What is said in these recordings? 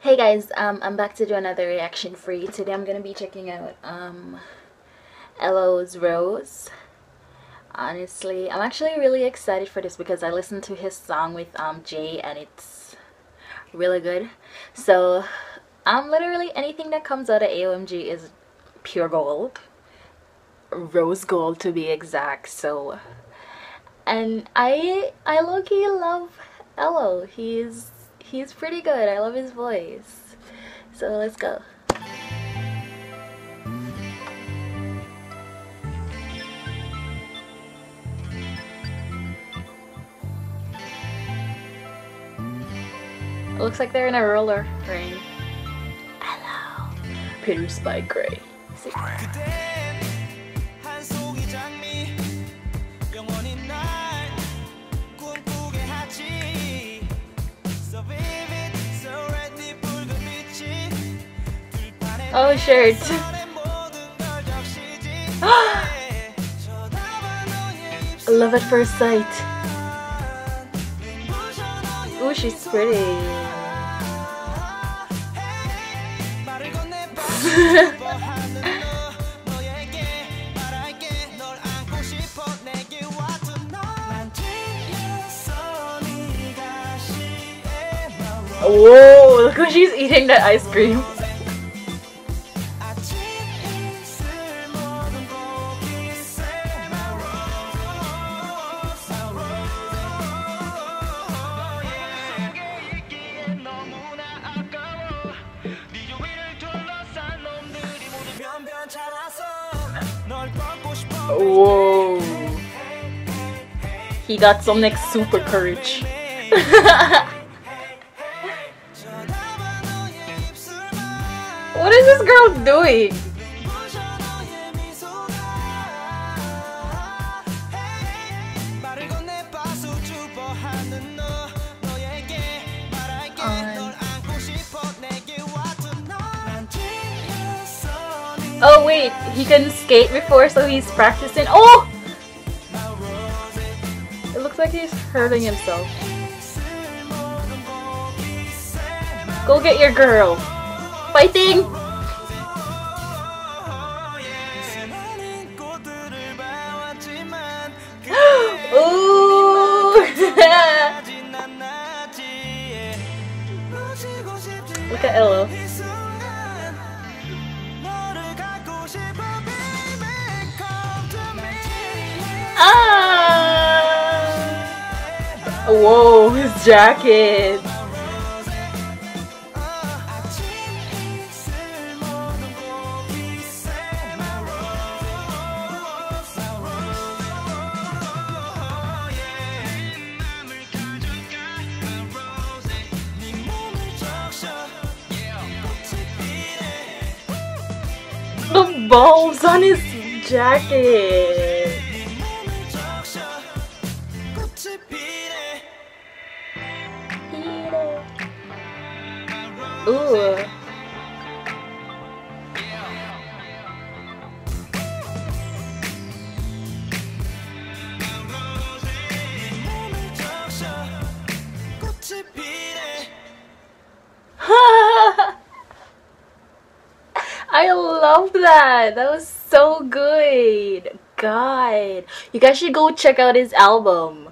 Hey guys, um, I'm back to do another reaction for you. Today I'm gonna be checking out um, Elo's Rose. Honestly, I'm actually really excited for this because I listened to his song with um, Jay and it's really good. So, um, literally anything that comes out of AOMG is pure gold. Rose gold to be exact. So, and I I low-key love Elo. He's he's pretty good. I love his voice. So let's go. It looks like they're in a roller ring. Hello. Produced by Gray. Oh, shirt. Love at first sight. Oh, she's pretty. Whoa, look how she's eating that ice cream. Whoa. He got some like super courage. what is this girl doing? Oh wait, he couldn't skate before so he's practicing. Oh! It looks like he's hurting himself. Go get your girl. Fighting! Look at Elo. Whoa, his jacket. The balls on his jacket. Ooh. I love that. That was so good. God. You guys should go check out his album.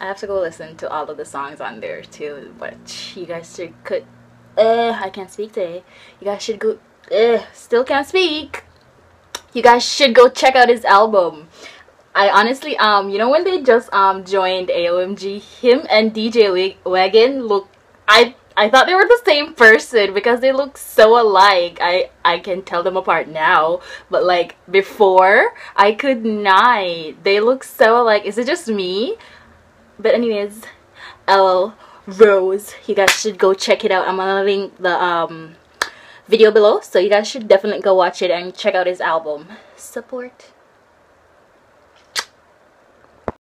I have to go listen to all of the songs on there too. But you guys should could uh I can't speak today. You guys should go uh still can't speak. You guys should go check out his album. I honestly um you know when they just um joined AOMG, him and DJ Wegun look I I thought they were the same person because they look so alike. I I can tell them apart now, but like before, I could not. They look so alike. Is it just me? But anyways, L Rose. You guys should go check it out. I'm gonna link the um video below, so you guys should definitely go watch it and check out his album. Support.